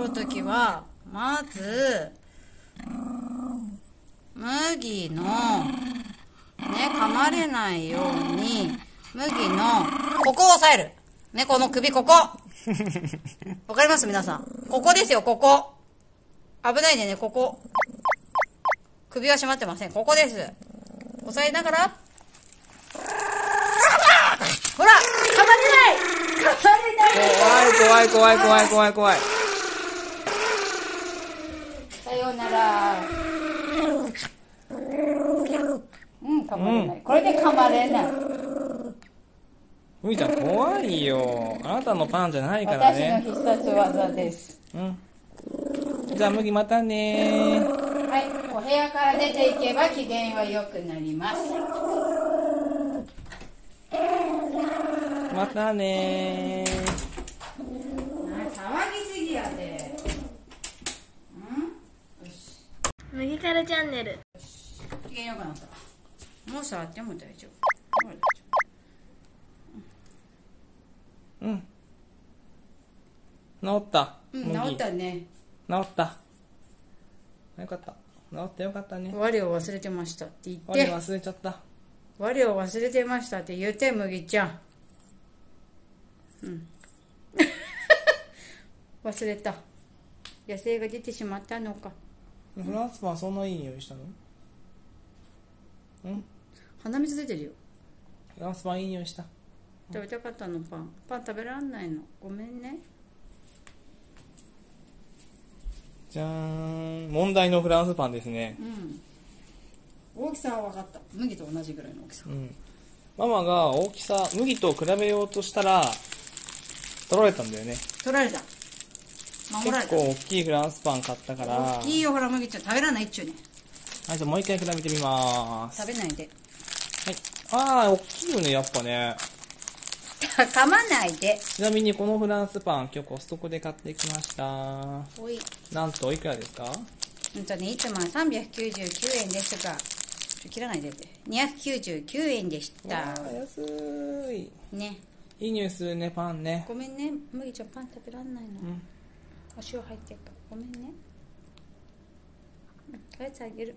はまず麦のね噛まれないように麦のここを押さえる。猫の首ここ。わかります？皆さん。ここですよここ。危ないでねここ。首は閉まってません。ここです。押さえながら。ほら噛まれない。噛まれない怖い怖い怖い怖い怖い怖い。さようなら。うん噛まれない、これで噛まれない。むぎちゃん怖いよ。あなたのパンじゃないから私のね必殺技です。うん。じゃあ麦またね。ーはいお部屋から出ていけば機嫌は良くなります。またねー騒ぎすぎやでうんよし麦からチャンネル。機嫌良くなったもう触っても大丈夫もう大丈うん。治った。夫うん治ったね。治った。よかった。治ってよかったね。我を忘れてましたって言っ我て忘れちゃった。我を忘れてましたって言って麦ちゃん。うん。忘れた。野生が出てしまったのかフランスパンそんないい匂いしたの？うん。鼻水出てるよ。フランスパンいい匂いした。食べたかったの？パン。パン食べらんないの。ごめんね。じゃーん。問題のフランスパンですね。うん。大きさは分かった。麦と同じぐらいの大きさ。うん。ママが大きさ麦と比べようとしたら取られたんだよね。取られた守られた結構大きいフランスパン買ったから。大きいよほら麦ちゃん食べらんないっちゅうね。はいじゃあもう一回比べてみます。食べないで。はいああ大きいよねやっぱね。噛まないで。ちなみにこのフランスパン今日コストコで買ってきました。おい。なんといくらですか？うんとね1万399円ですがちょ切らないでって。299円でした。安い。ね。いい匂いするねパンね。ごめんね麦ちゃんパン食べらんないの、んお塩入ってるからごめんね。うんおやつあげる。